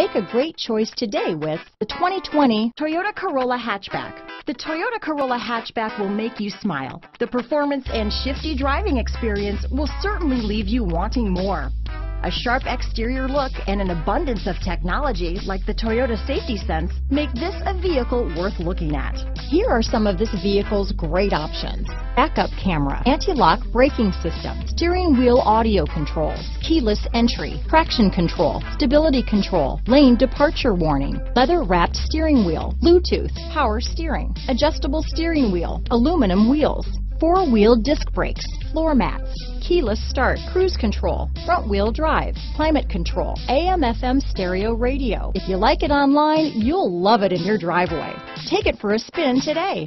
Make a great choice today with the 2020 Toyota Corolla Hatchback. The Toyota Corolla Hatchback will make you smile. The performance and shifty driving experience will certainly leave you wanting more. A sharp exterior look and an abundance of technology like the Toyota Safety Sense make this a vehicle worth looking at. Here are some of this vehicle's great options. Backup camera, anti-lock braking system, steering wheel audio controls, keyless entry, traction control, stability control, lane departure warning, leather wrapped steering wheel, Bluetooth, power steering, adjustable steering wheel, aluminum wheels, four-wheel disc brakes, floor mats, keyless start, cruise control, front wheel drive, climate control, AM FM stereo radio. If you like it online, you'll love it in your driveway. Take it for a spin today.